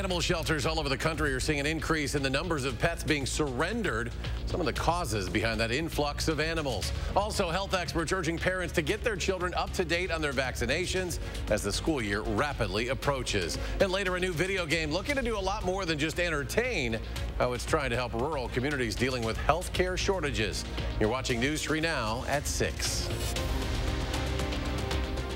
Animal shelters all over the country are seeing an increase in the numbers of pets being surrendered. Some of the causes behind that influx of animals. Also, health experts urging parents to get their children up to date on their vaccinations as the school year rapidly approaches. And later, a new video game looking to do a lot more than just entertain, how it's trying to help rural communities dealing with health care shortages. You're watching News 3 Now at 6.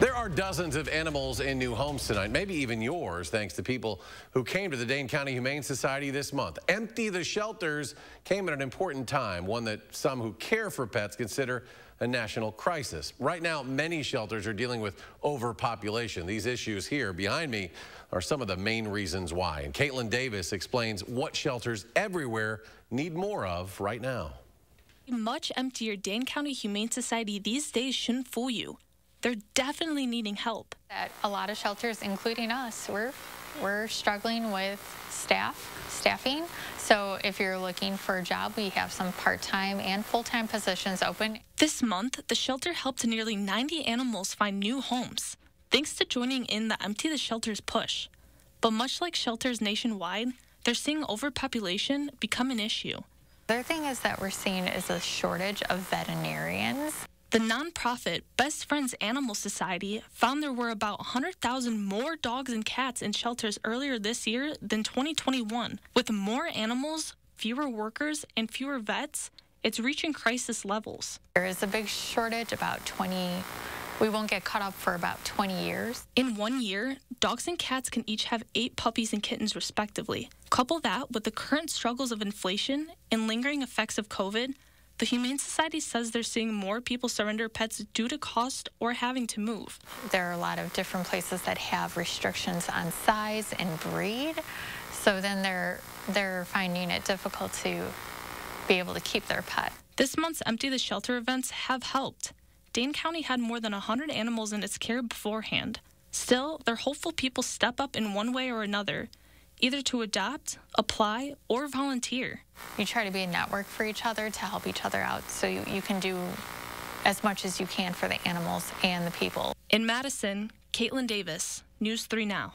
There are dozens of animals in new homes tonight, maybe even yours, thanks to people who came to the Dane County Humane Society this month. Empty the Shelters came at an important time, one that some who care for pets consider a national crisis. Right now, many shelters are dealing with overpopulation. These issues here behind me are some of the main reasons why. And Caitlin Davis explains what shelters everywhere need more of right now. Much emptier Dane County Humane Society these days shouldn't fool you they're definitely needing help. At a lot of shelters, including us, we're we're struggling with staff, staffing. So if you're looking for a job, we have some part-time and full-time positions open. This month, the shelter helped nearly 90 animals find new homes, thanks to joining in the Empty the Shelters push. But much like shelters nationwide, they're seeing overpopulation become an issue. The other thing is that we're seeing is a shortage of veterinarians. The nonprofit Best Friends Animal Society found there were about 100,000 more dogs and cats in shelters earlier this year than 2021. With more animals, fewer workers, and fewer vets, it's reaching crisis levels. There is a big shortage, about 20. We won't get caught up for about 20 years. In one year, dogs and cats can each have eight puppies and kittens, respectively. Couple that with the current struggles of inflation and lingering effects of COVID, the Humane Society says they're seeing more people surrender pets due to cost or having to move. There are a lot of different places that have restrictions on size and breed, so then they're they're finding it difficult to be able to keep their pet. This month's Empty the Shelter events have helped. Dane County had more than 100 animals in its care beforehand. Still, they're hopeful people step up in one way or another either to adopt, apply, or volunteer. You try to be a network for each other to help each other out so you, you can do as much as you can for the animals and the people. In Madison, Caitlin Davis, News 3 Now.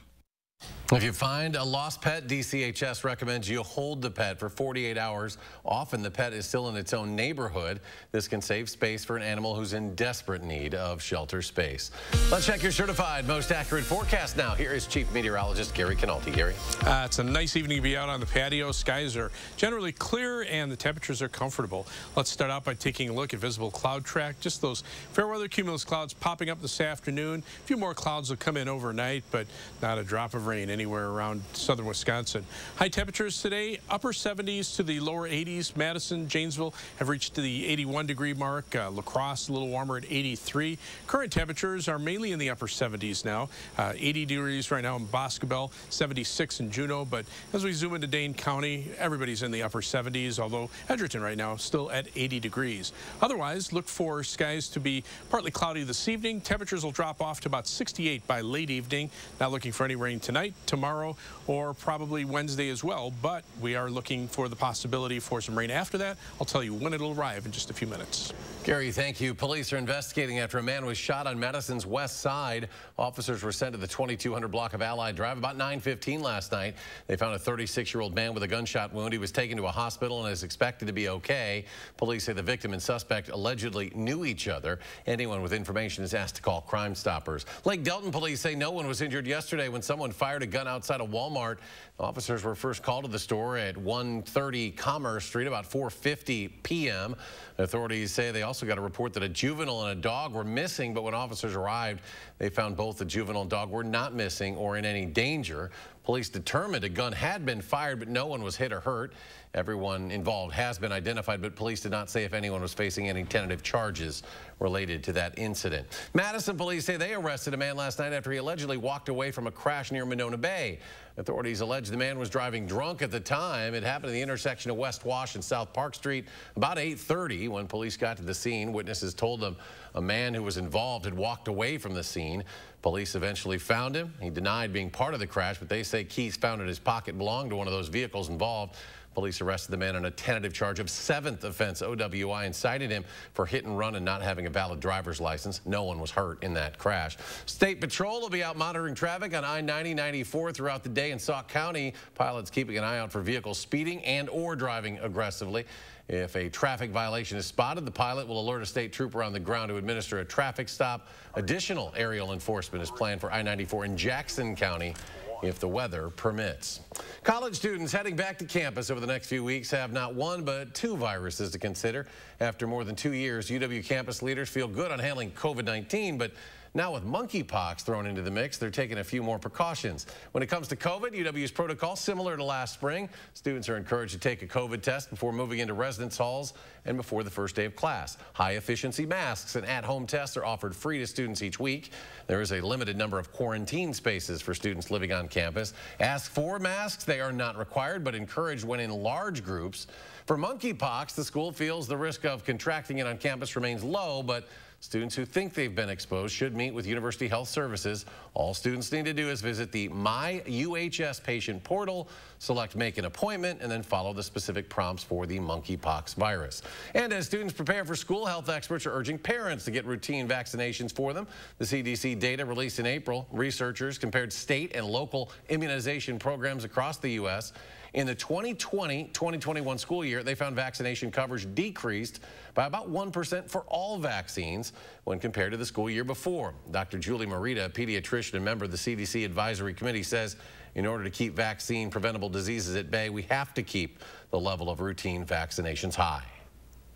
If you find a lost pet, DCHS recommends you hold the pet for 48 hours. Often the pet is still in its own neighborhood. This can save space for an animal who's in desperate need of shelter space. Let's check your certified most accurate forecast now. Here is Chief Meteorologist Gary Cannalte. Gary. Uh, it's a nice evening to be out on the patio. Skies are generally clear and the temperatures are comfortable. Let's start out by taking a look at visible cloud track. Just those fair weather cumulus clouds popping up this afternoon. A few more clouds will come in overnight, but not a drop of rain anywhere around southern Wisconsin. High temperatures today, upper 70s to the lower 80s. Madison, Janesville have reached the 81 degree mark. Uh, La Crosse a little warmer at 83. Current temperatures are mainly in the upper 70s now. Uh, 80 degrees right now in Boscobel, 76 in Juneau. But as we zoom into Dane County, everybody's in the upper 70s, although Edgerton right now still at 80 degrees. Otherwise, look for skies to be partly cloudy this evening. Temperatures will drop off to about 68 by late evening. Not looking for any rain tonight tonight, tomorrow, or probably Wednesday as well. But we are looking for the possibility for some rain after that. I'll tell you when it'll arrive in just a few minutes. Gary, thank you. Police are investigating after a man was shot on Madison's west side. Officers were sent to the 2200 block of Allied Drive about 9:15 last night. They found a 36-year-old man with a gunshot wound. He was taken to a hospital and is expected to be okay. Police say the victim and suspect allegedly knew each other. Anyone with information is asked to call Crime Stoppers. Lake Delton police say no one was injured yesterday when someone fired fired a gun outside of Walmart. Officers were first called to the store at 130 Commerce Street about 4.50 p.m. Authorities say they also got a report that a juvenile and a dog were missing, but when officers arrived, they found both the juvenile and dog were not missing or in any danger. Police determined a gun had been fired, but no one was hit or hurt. Everyone involved has been identified, but police did not say if anyone was facing any tentative charges related to that incident. Madison police say they arrested a man last night after he allegedly walked away from a crash near Monona Bay. Authorities allege the man was driving drunk at the time. It happened at the intersection of West Wash and South Park Street about 8.30 when police got to the scene. Witnesses told them a man who was involved had walked away from the scene. Police eventually found him. He denied being part of the crash, but they say keys found in his pocket belonged to one of those vehicles involved. Police arrested the man on a tentative charge of seventh offense OWI and cited him for hit and run and not having a valid driver's license. No one was hurt in that crash. State Patrol will be out monitoring traffic on I-90-94 throughout the day in Sauk County. Pilots keeping an eye out for vehicles speeding and or driving aggressively. If a traffic violation is spotted, the pilot will alert a state trooper on the ground to administer a traffic stop. Additional aerial enforcement is planned for I-94 in Jackson County if the weather permits. College students heading back to campus over the next few weeks have not one but two viruses to consider. After more than two years, UW campus leaders feel good on handling COVID-19, but now with monkeypox thrown into the mix, they're taking a few more precautions. When it comes to COVID, UW's protocol similar to last spring. Students are encouraged to take a COVID test before moving into residence halls and before the first day of class. High efficiency masks and at-home tests are offered free to students each week. There is a limited number of quarantine spaces for students living on campus. Ask for masks. They are not required, but encouraged when in large groups. For monkeypox, the school feels the risk of contracting it on campus remains low, but Students who think they've been exposed should meet with University Health Services. All students need to do is visit the My UHS patient portal, select make an appointment, and then follow the specific prompts for the monkeypox virus. And as students prepare for school, health experts are urging parents to get routine vaccinations for them. The CDC data released in April, researchers compared state and local immunization programs across the U.S. In the 2020-2021 school year, they found vaccination coverage decreased by about 1% for all vaccines when compared to the school year before. Dr. Julie Morita, a pediatrician and member of the CDC Advisory Committee, says in order to keep vaccine preventable diseases at bay, we have to keep the level of routine vaccinations high.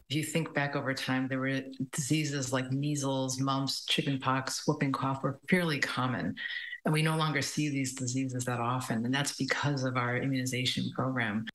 If you think back over time, there were diseases like measles, mumps, chickenpox, whooping cough were fairly common. And we no longer see these diseases that often, and that's because of our immunization program.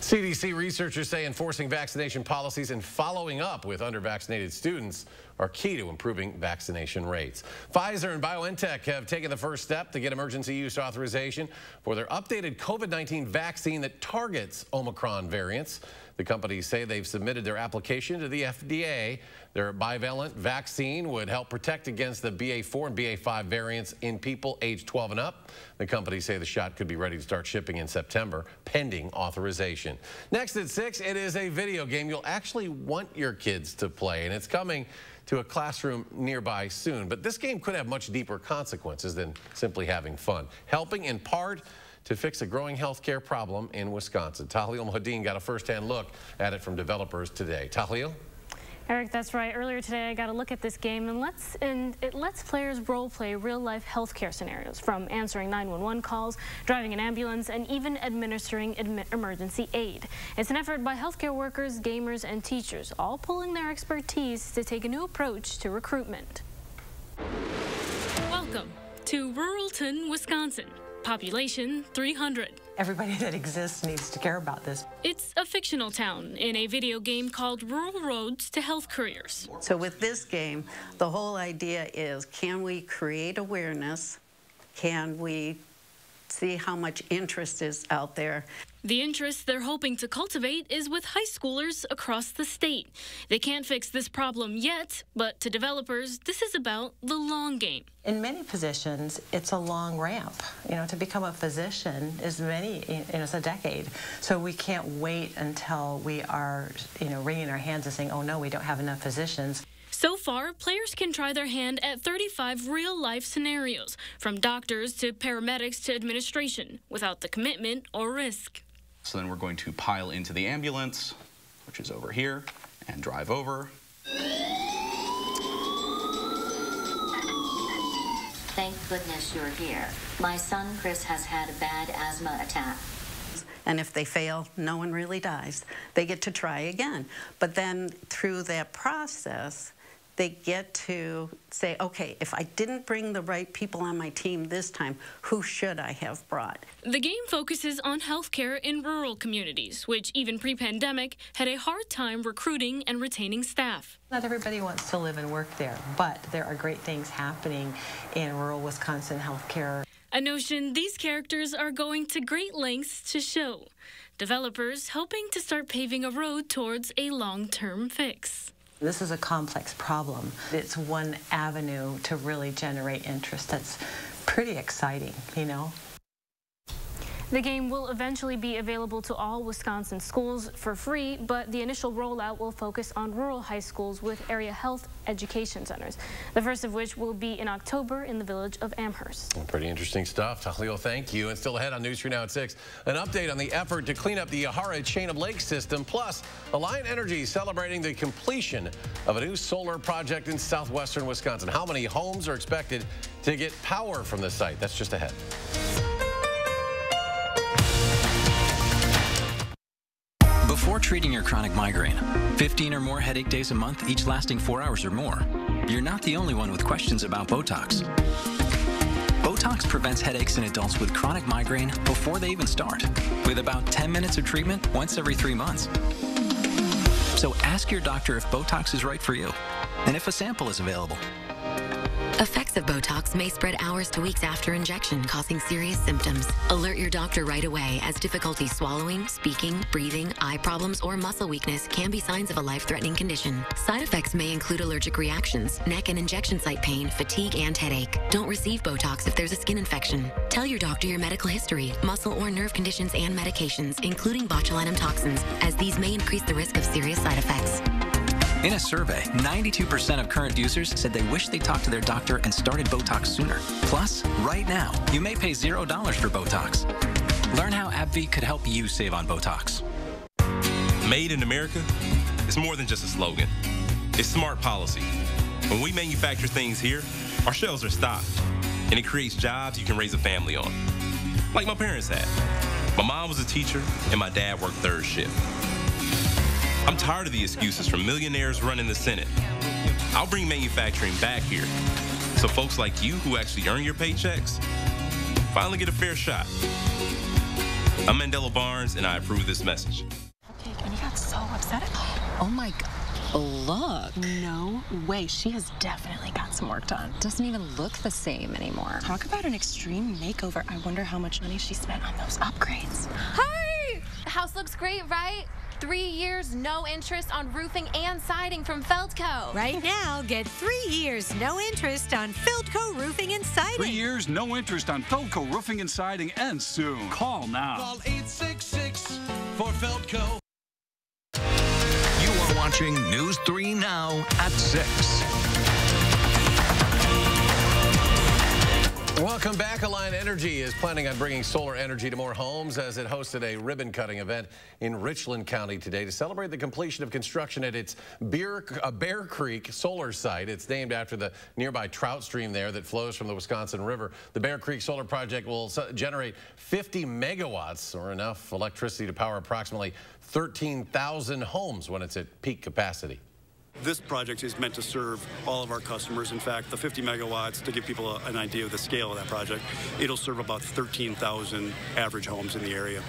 CDC researchers say enforcing vaccination policies and following up with undervaccinated students are key to improving vaccination rates. Pfizer and BioNTech have taken the first step to get emergency use authorization for their updated COVID-19 vaccine that targets Omicron variants. The companies say they've submitted their application to the FDA. Their bivalent vaccine would help protect against the BA4 and BA5 variants in people age 12 and up. The companies say the shot could be ready to start shipping in September, pending authorization. Next at 6, it is a video game you'll actually want your kids to play, and it's coming to a classroom nearby soon. But this game could have much deeper consequences than simply having fun. Helping in part to fix a growing healthcare problem in Wisconsin. Tahlil Mohadin got a firsthand look at it from developers today. Tahlil? Eric, that's right. Earlier today, I got a look at this game, and let's and it lets players role play real life healthcare scenarios, from answering 911 calls, driving an ambulance, and even administering emergency aid. It's an effort by healthcare workers, gamers, and teachers, all pulling their expertise to take a new approach to recruitment. Welcome to Ruralton, Wisconsin. Population 300. Everybody that exists needs to care about this. It's a fictional town in a video game called Rural Roads to Health Careers. So with this game, the whole idea is can we create awareness? Can we see how much interest is out there. The interest they're hoping to cultivate is with high schoolers across the state. They can't fix this problem yet, but to developers, this is about the long game. In many positions, it's a long ramp. You know, to become a physician is many, you know, it's a decade. So we can't wait until we are, you know, wringing our hands and saying, oh no, we don't have enough physicians. So far, players can try their hand at 35 real life scenarios, from doctors to paramedics to administration, without the commitment or risk. So then we're going to pile into the ambulance, which is over here, and drive over. Thank goodness you're here. My son Chris has had a bad asthma attack. And if they fail, no one really dies. They get to try again. But then through that process, they get to say, okay, if I didn't bring the right people on my team this time, who should I have brought? The game focuses on healthcare in rural communities, which even pre pandemic had a hard time recruiting and retaining staff. Not everybody wants to live and work there, but there are great things happening in rural Wisconsin healthcare. A notion these characters are going to great lengths to show. Developers hoping to start paving a road towards a long term fix. This is a complex problem. It's one avenue to really generate interest that's pretty exciting, you know? The game will eventually be available to all Wisconsin schools for free, but the initial rollout will focus on rural high schools with area health education centers, the first of which will be in October in the village of Amherst. Pretty interesting stuff. Tahlil, thank you. And still ahead on News 3 Now at 6, an update on the effort to clean up the Yahara chain of lakes system, plus Alliant Energy celebrating the completion of a new solar project in southwestern Wisconsin. How many homes are expected to get power from the site? That's just ahead. Before treating your chronic migraine, 15 or more headache days a month, each lasting four hours or more, you're not the only one with questions about Botox. Botox prevents headaches in adults with chronic migraine before they even start, with about 10 minutes of treatment once every three months. So ask your doctor if Botox is right for you and if a sample is available. Effects of Botox may spread hours to weeks after injection, causing serious symptoms. Alert your doctor right away as difficulty swallowing, speaking, breathing, eye problems, or muscle weakness can be signs of a life-threatening condition. Side effects may include allergic reactions, neck and injection site pain, fatigue, and headache. Don't receive Botox if there's a skin infection. Tell your doctor your medical history, muscle or nerve conditions, and medications, including botulinum toxins, as these may increase the risk of serious side effects. In a survey, 92% of current users said they wish they talked to their doctor and started Botox sooner. Plus, right now, you may pay $0 for Botox. Learn how AbbVie could help you save on Botox. Made in America is more than just a slogan. It's smart policy. When we manufacture things here, our shelves are stocked, and it creates jobs you can raise a family on. Like my parents had. My mom was a teacher, and my dad worked third shift. I'm tired of the excuses from millionaires running the Senate. I'll bring manufacturing back here so folks like you who actually earn your paychecks finally get a fair shot. I'm Mandela Barnes, and I approve this message. Okay, and he got so upset. Oh my god. Look. No way. She has definitely got some work done. Doesn't even look the same anymore. Talk about an extreme makeover. I wonder how much money she spent on those upgrades. Hi! The house looks great, right? Three years, no interest on roofing and siding from Feldco. Right now, get three years, no interest on Feldco Roofing and Siding. Three years, no interest on Feldco Roofing and Siding ends soon. Call now. Call 866 for Feldco. You are watching News 3 Now at 6. Welcome back. Alliant Energy is planning on bringing solar energy to more homes as it hosted a ribbon cutting event in Richland County today to celebrate the completion of construction at its uh, Bear Creek solar site. It's named after the nearby trout stream there that flows from the Wisconsin River. The Bear Creek solar project will generate 50 megawatts or enough electricity to power approximately 13,000 homes when it's at peak capacity. This project is meant to serve all of our customers. In fact, the 50 megawatts, to give people an idea of the scale of that project, it'll serve about 13,000 average homes in the area.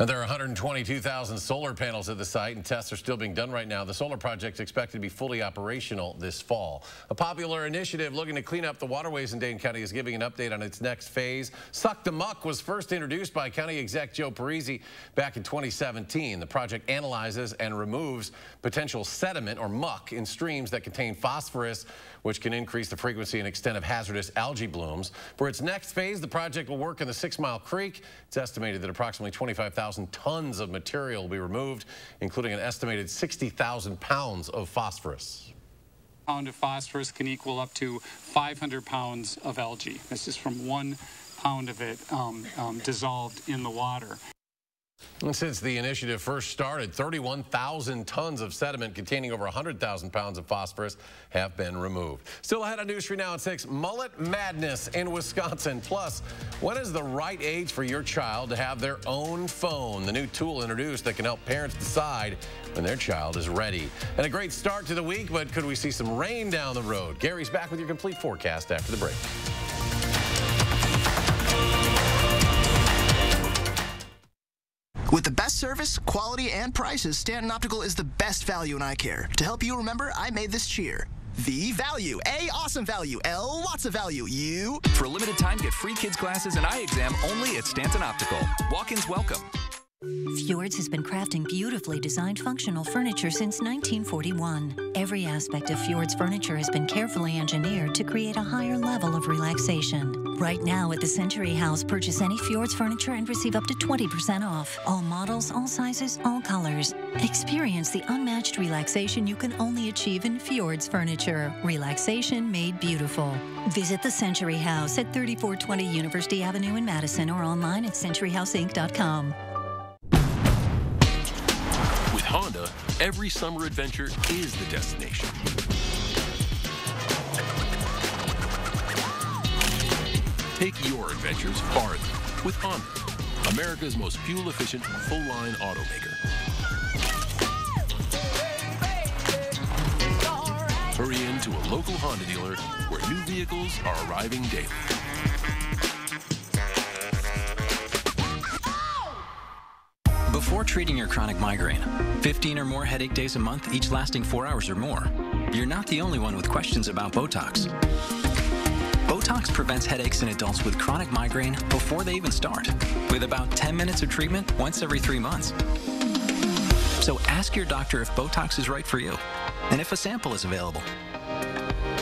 Now, there are 122,000 solar panels at the site, and tests are still being done right now. The solar project is expected to be fully operational this fall. A popular initiative looking to clean up the waterways in Dane County is giving an update on its next phase. Suck the Muck was first introduced by County Exec Joe Parisi back in 2017. The project analyzes and removes potential sediment or muck in streams that contain phosphorus, which can increase the frequency and extent of hazardous algae blooms. For its next phase, the project will work in the Six Mile Creek. It's estimated that approximately 25,000 tons of material will be removed, including an estimated 60,000 pounds of phosphorus pound of phosphorus can equal up to 500 pounds of algae. This is from one pound of it um, um, dissolved in the water. Since the initiative first started, 31,000 tons of sediment containing over 100,000 pounds of phosphorus have been removed. Still ahead on News 3 Now at 6, mullet madness in Wisconsin. Plus, when is the right age for your child to have their own phone? The new tool introduced that can help parents decide when their child is ready. And a great start to the week, but could we see some rain down the road? Gary's back with your complete forecast after the break. With the best service, quality, and prices, Stanton Optical is the best value in eye care. To help you remember, I made this cheer. V value. A awesome value. L lots of value. U. For a limited time, get free kids glasses and eye exam only at Stanton Optical. Walk-ins welcome. Fjords has been crafting beautifully designed functional furniture since 1941. Every aspect of Fjords furniture has been carefully engineered to create a higher level of relaxation. Right now at the Century House, purchase any Fjords furniture and receive up to 20% off. All models, all sizes, all colors. Experience the unmatched relaxation you can only achieve in Fjords furniture. Relaxation made beautiful. Visit the Century House at 3420 University Avenue in Madison or online at centuryhouseinc.com. Honda, every summer adventure is the destination. Take your adventures farther with Honda, America's most fuel-efficient full-line automaker. Hurry into a local Honda dealer where new vehicles are arriving daily. Before treating your chronic migraine, 15 or more headache days a month, each lasting four hours or more, you're not the only one with questions about Botox. Botox prevents headaches in adults with chronic migraine before they even start, with about 10 minutes of treatment once every three months. So ask your doctor if Botox is right for you, and if a sample is available.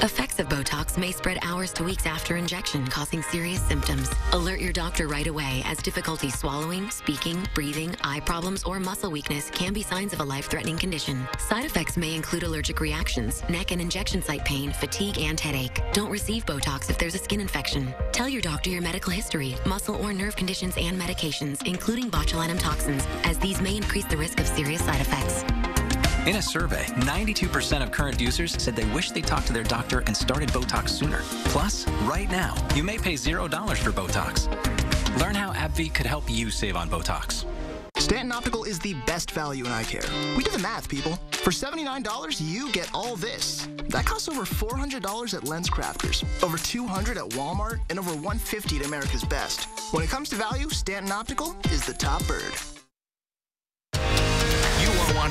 Effects of Botox may spread hours to weeks after injection, causing serious symptoms. Alert your doctor right away as difficulty swallowing, speaking, breathing, eye problems, or muscle weakness can be signs of a life-threatening condition. Side effects may include allergic reactions, neck and injection site pain, fatigue, and headache. Don't receive Botox if there's a skin infection. Tell your doctor your medical history, muscle or nerve conditions, and medications, including botulinum toxins, as these may increase the risk of serious side effects. In a survey, 92% of current users said they wish they talked to their doctor and started Botox sooner. Plus, right now, you may pay $0 for Botox. Learn how AbbVie could help you save on Botox. Stanton Optical is the best value in eye care. We did the math, people. For $79, you get all this. That costs over $400 at Lens Crafters, over $200 at Walmart, and over $150 at America's Best. When it comes to value, Stanton Optical is the top bird.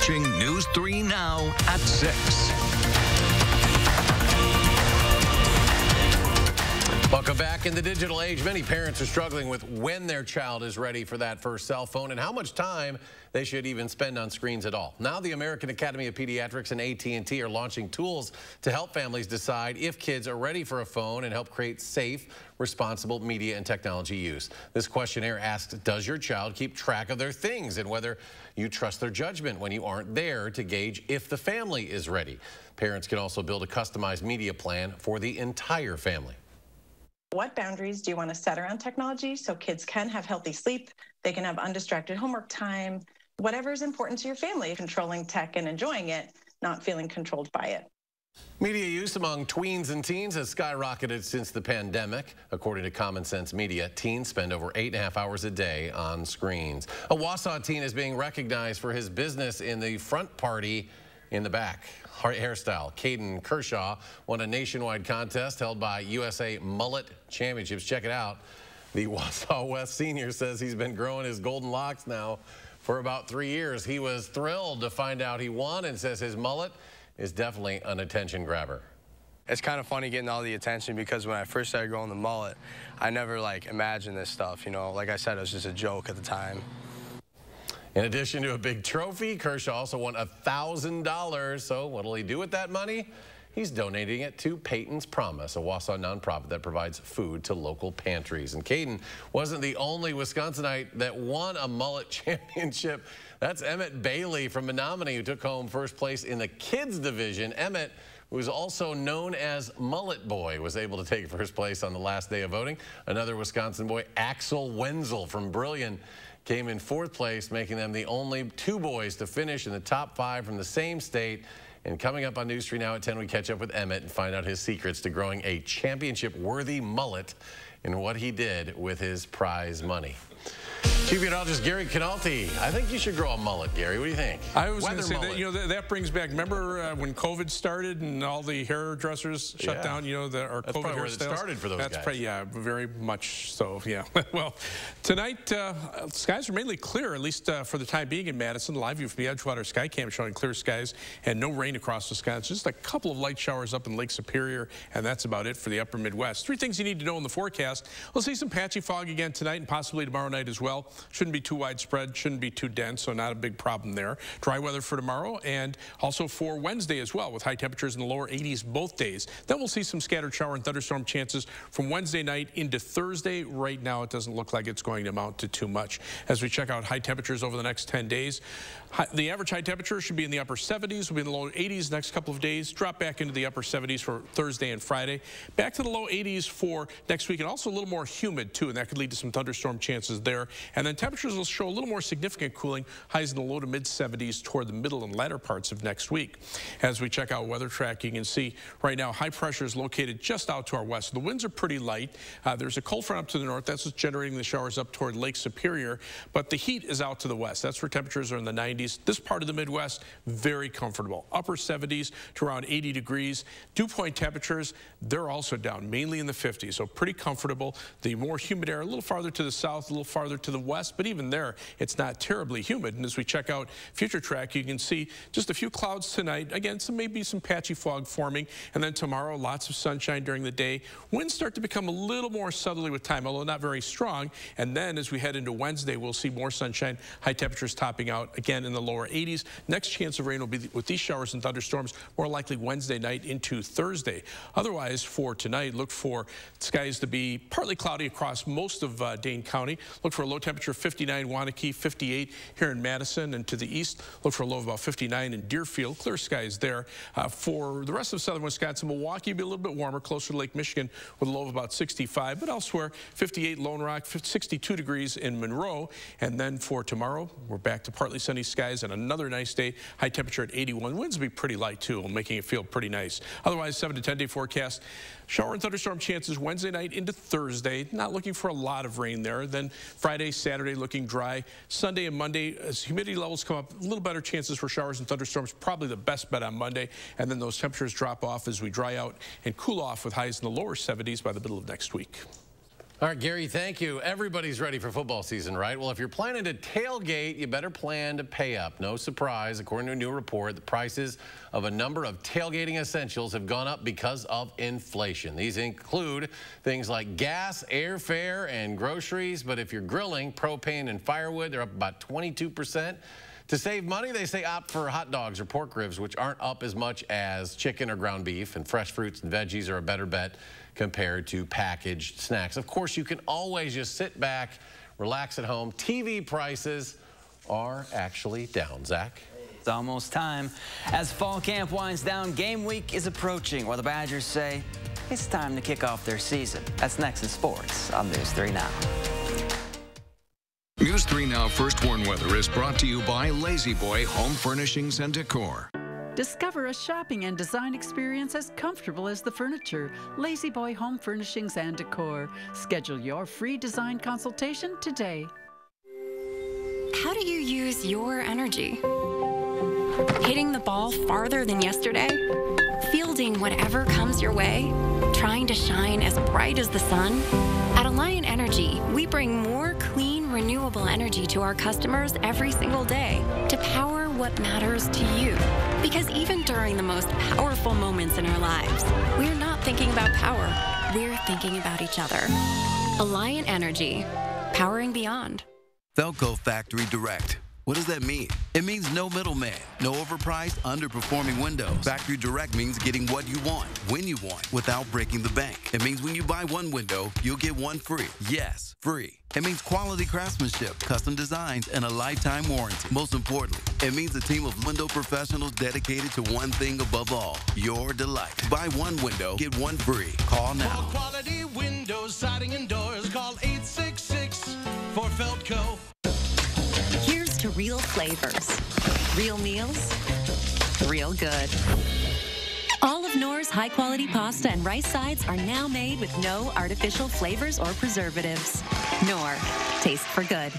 Watching News 3 Now at 6. Welcome back. In the digital age, many parents are struggling with when their child is ready for that first cell phone and how much time they should even spend on screens at all. Now the American Academy of Pediatrics and AT&T are launching tools to help families decide if kids are ready for a phone and help create safe, responsible media and technology use. This questionnaire asks, does your child keep track of their things and whether you trust their judgment when you aren't there to gauge if the family is ready. Parents can also build a customized media plan for the entire family. What boundaries do you want to set around technology so kids can have healthy sleep, they can have undistracted homework time, whatever is important to your family, controlling tech and enjoying it, not feeling controlled by it. Media use among tweens and teens has skyrocketed since the pandemic. According to Common Sense Media, teens spend over eight and a half hours a day on screens. A Wausau teen is being recognized for his business in the front party in the back hairstyle. Caden Kershaw won a nationwide contest held by USA Mullet Championships. Check it out. The Wausau West senior says he's been growing his golden locks now for about three years. He was thrilled to find out he won and says his mullet is definitely an attention grabber. It's kind of funny getting all the attention because when I first started growing the mullet, I never like imagined this stuff, you know. Like I said, it was just a joke at the time. In addition to a big trophy, Kershaw also won $1,000. So what'll he do with that money? He's donating it to Peyton's Promise, a Wausau nonprofit that provides food to local pantries. And Caden wasn't the only Wisconsinite that won a mullet championship. That's Emmett Bailey from Menominee who took home first place in the kids division. Emmett who is also known as Mullet Boy, was able to take first place on the last day of voting. Another Wisconsin boy, Axel Wenzel from Brillion, came in fourth place, making them the only two boys to finish in the top five from the same state. And coming up on News 3 Now at 10, we catch up with Emmett and find out his secrets to growing a championship-worthy mullet and what he did with his prize money. Meteorologist Gary Cannalte. I think you should grow a mullet, Gary. What do you think? I was going to say mullet. that, you know, that, that, brings back, remember uh, when COVID started and all the hairdressers shut yeah. down, you know, the, our That's COVID hairstyles? started for those That's guys. Probably, yeah, very much so, yeah. well, tonight, uh, skies are mainly clear, at least uh, for the time being in Madison. Live view from the Edgewater Sky Skycam showing clear skies and no rain across Wisconsin. just a couple of light showers up in Lake Superior, and that's about it for the upper Midwest. Three things you need to know in the forecast. We'll see some patchy fog again tonight and possibly tomorrow night as well. Shouldn't be too widespread, shouldn't be too dense, so not a big problem there. Dry weather for tomorrow and also for Wednesday as well, with high temperatures in the lower 80s both days. Then we'll see some scattered shower and thunderstorm chances from Wednesday night into Thursday. Right now, it doesn't look like it's going to amount to too much. As we check out high temperatures over the next 10 days, the average high temperature should be in the upper 70s, We'll be in the low 80s next couple of days, drop back into the upper 70s for Thursday and Friday, back to the low 80s for next week, and also a little more humid too, and that could lead to some thunderstorm chances there. And then temperatures will show a little more significant cooling, highs in the low to mid 70s toward the middle and latter parts of next week. As we check out weather track, you can see right now high pressure is located just out to our west. The winds are pretty light. Uh, there's a cold front up to the north. That's what's generating the showers up toward Lake Superior, but the heat is out to the west. That's where temperatures are in the 90s. This part of the Midwest, very comfortable. Upper 70s to around 80 degrees. Dew point temperatures, they're also down, mainly in the 50s, so pretty comfortable. The more humid air, a little farther to the south, a little farther to the west, but even there, it's not terribly humid. And as we check out future track, you can see just a few clouds tonight. Again, some maybe some patchy fog forming. And then tomorrow, lots of sunshine during the day. Winds start to become a little more southerly with time, although not very strong. And then as we head into Wednesday, we'll see more sunshine, high temperatures topping out again in the lower 80s. Next chance of rain will be with these showers and thunderstorms more likely Wednesday night into Thursday. Otherwise, for tonight, look for skies to be partly cloudy across most of uh, Dane County. Look for a low temperature of 59 Waunakee, 58 here in Madison, and to the east, look for a low of about 59 in Deerfield. Clear skies there. Uh, for the rest of southern Wisconsin, Milwaukee will be a little bit warmer, closer to Lake Michigan with a low of about 65, but elsewhere, 58 Lone Rock, 62 degrees in Monroe. And then for tomorrow, we're back to partly sunny skies and another nice day. High temperature at 81. Winds will be pretty light, too, making it feel pretty nice. Otherwise, 7 to 10 day forecast. Shower and thunderstorm chances Wednesday night into Thursday. Not looking for a lot of rain there. Then Friday, Saturday looking dry. Sunday and Monday, as humidity levels come up, a little better chances for showers and thunderstorms. Probably the best bet on Monday. And then those temperatures drop off as we dry out and cool off with highs in the lower 70s by the middle of next week. All right, Gary, thank you. Everybody's ready for football season, right? Well, if you're planning to tailgate, you better plan to pay up. No surprise, according to a new report, the prices of a number of tailgating essentials have gone up because of inflation. These include things like gas, airfare, and groceries. But if you're grilling, propane and firewood, they're up about 22%. To save money, they say opt for hot dogs or pork ribs, which aren't up as much as chicken or ground beef, and fresh fruits and veggies are a better bet compared to packaged snacks. Of course, you can always just sit back, relax at home. TV prices are actually down. Zach? It's almost time. As fall camp winds down, game week is approaching, where the Badgers say it's time to kick off their season. That's next in sports on News 3 Now. News 3 Now First Warn Weather is brought to you by La-Z-Boy Home Furnishings and Decor. Discover a shopping and design experience as comfortable as the furniture. La-Z-Boy Home Furnishings and Decor. Schedule your free design consultation today. How do you use your energy? Hitting the ball farther than yesterday? Fielding whatever comes your way? Trying to shine as bright as the sun? At Alliant Energy, we bring more clean, renewable energy to our customers every single day to power what matters to you. Because even during the most powerful moments in our lives, we're not thinking about power, we're thinking about each other. Alliant Energy, powering beyond. Feldco Factory Direct. What does that mean? It means no middleman, no overpriced, underperforming windows. Factory Direct means getting what you want, when you want, without breaking the bank. It means when you buy one window, you'll get one free. Yes, free. It means quality craftsmanship, custom designs, and a lifetime warranty. Most importantly, it means a team of window professionals dedicated to one thing above all your delight. Buy one window, get one free. Call now. For quality windows, siding, and doors, call 866 for Feldco. Here's to real flavors, real meals, real good. All of Knorr's high quality pasta and rice sides are now made with no artificial flavors or preservatives. Knorr, taste for good.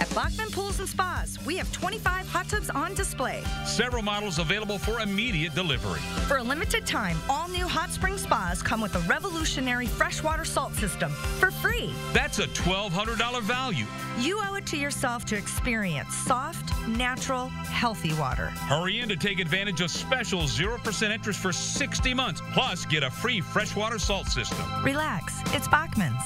At Bachman Pools and Spas, we have 25 hot tubs on display. Several models available for immediate delivery. For a limited time, all new hot spring spas come with a revolutionary freshwater salt system for free. That's a $1,200 value. You owe it to yourself to experience soft, natural, healthy water. Hurry in to take advantage of special 0% interest for 60 months. Plus, get a free freshwater salt system. Relax, it's Bachman's.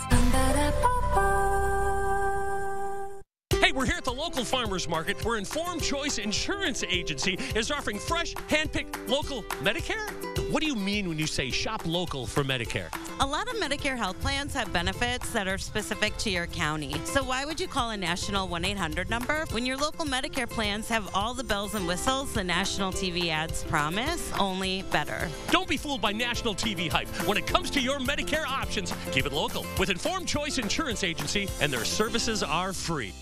We're here at the local farmers market where Informed Choice Insurance Agency is offering fresh, hand-picked local Medicare. What do you mean when you say shop local for Medicare? A lot of Medicare health plans have benefits that are specific to your county. So why would you call a national 1 800 number when your local Medicare plans have all the bells and whistles the national TV ads promise, only better? Don't be fooled by national TV hype. When it comes to your Medicare options, keep it local with Informed Choice Insurance Agency, and their services are free.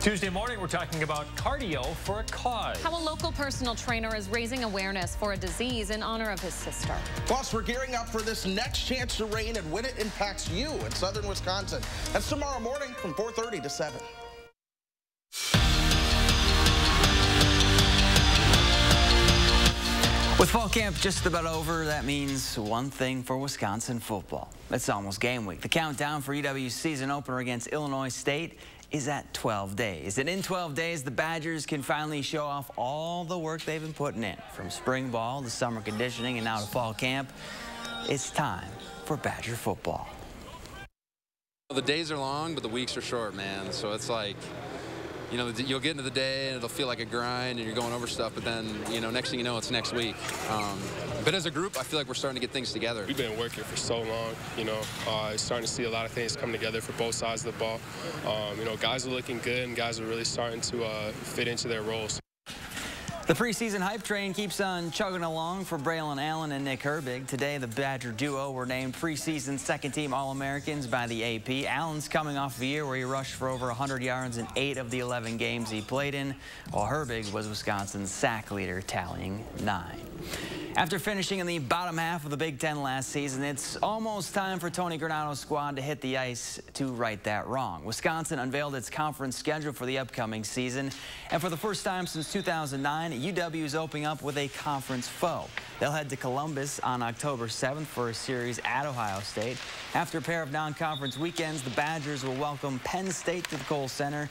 Tuesday morning, we're talking about cardio for a cause. How a local personal trainer is raising awareness for a disease in honor of his sister. Plus, we're gearing up for this next chance to rain and when it impacts you in southern Wisconsin. That's tomorrow morning from 4.30 to 7. With fall camp just about over, that means one thing for Wisconsin football. It's almost game week. The countdown for UW's season opener against Illinois State is at 12 days. And in 12 days, the Badgers can finally show off all the work they've been putting in. From spring ball to summer conditioning and now to fall camp, it's time for Badger football. The days are long, but the weeks are short, man. So it's like, you know, you'll get into the day and it'll feel like a grind and you're going over stuff, but then, you know, next thing you know, it's next week. Um, but as a group, I feel like we're starting to get things together. We've been working for so long, you know, uh, starting to see a lot of things come together for both sides of the ball. Um, you know, guys are looking good and guys are really starting to uh, fit into their roles. The preseason hype train keeps on chugging along for Braylon Allen and Nick Herbig. Today, the Badger duo were named preseason second-team All-Americans by the AP. Allen's coming off a year where he rushed for over 100 yards in eight of the 11 games he played in, while Herbig was Wisconsin's sack leader, tallying nine. After finishing in the bottom half of the Big Ten last season, it's almost time for Tony Granato's squad to hit the ice to right that wrong. Wisconsin unveiled its conference schedule for the upcoming season, and for the first time since 2009, UW is opening up with a conference foe. They'll head to Columbus on October 7th for a series at Ohio State. After a pair of non-conference weekends, the Badgers will welcome Penn State to the Kohl Center.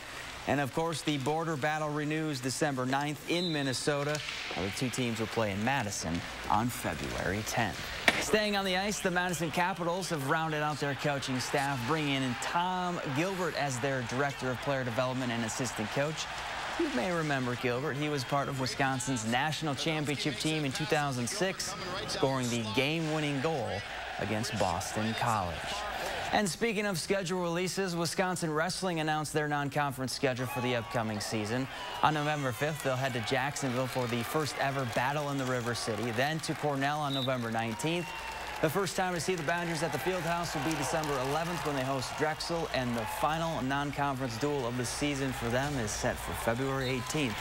And of course, the border battle renews December 9th in Minnesota. The two teams will play in Madison on February 10th. Staying on the ice, the Madison Capitals have rounded out their coaching staff, bringing in Tom Gilbert as their director of player development and assistant coach. You may remember Gilbert. He was part of Wisconsin's national championship team in 2006, scoring the game-winning goal against Boston College. And speaking of schedule releases, Wisconsin Wrestling announced their non-conference schedule for the upcoming season. On November 5th, they'll head to Jacksonville for the first ever Battle in the River City, then to Cornell on November 19th. The first time to see the Badgers at the Fieldhouse will be December 11th when they host Drexel, and the final non-conference duel of the season for them is set for February 18th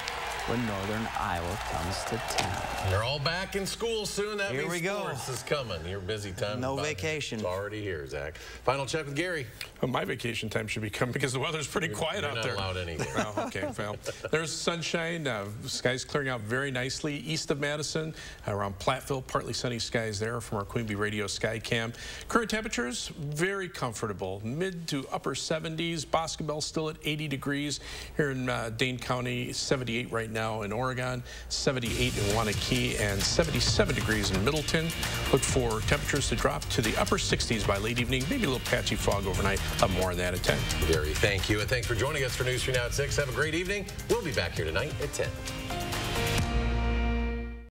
when Northern Iowa comes to town. They're all back in school soon. That Here means we go. sports is coming. Your busy time. No is about- vacation. It's already here, Zach. Final check with Gary. Well, my vacation time should be coming because the weather's pretty You're- quiet you're out not there. allowed any here. Oh, okay, well, there's sunshine. Uh, skies clearing out very nicely east of Madison, around Platteville. Partly sunny skies there from our Queen Bee Radio Sky Cam. Current temperatures very comfortable, mid to upper 70s. Boscobel still at 80 degrees here in uh, Dane County. 78 right now in Oregon, 78 in Waunakee, and 77 degrees in Middleton. Look for temperatures to drop to the upper 60s by late evening. Maybe a little patchy fog overnight. Up more on that at 10. Gary, thank you. And thanks for joining us for News 3 Now at 6. Have a great evening. We'll be back here tonight at 10.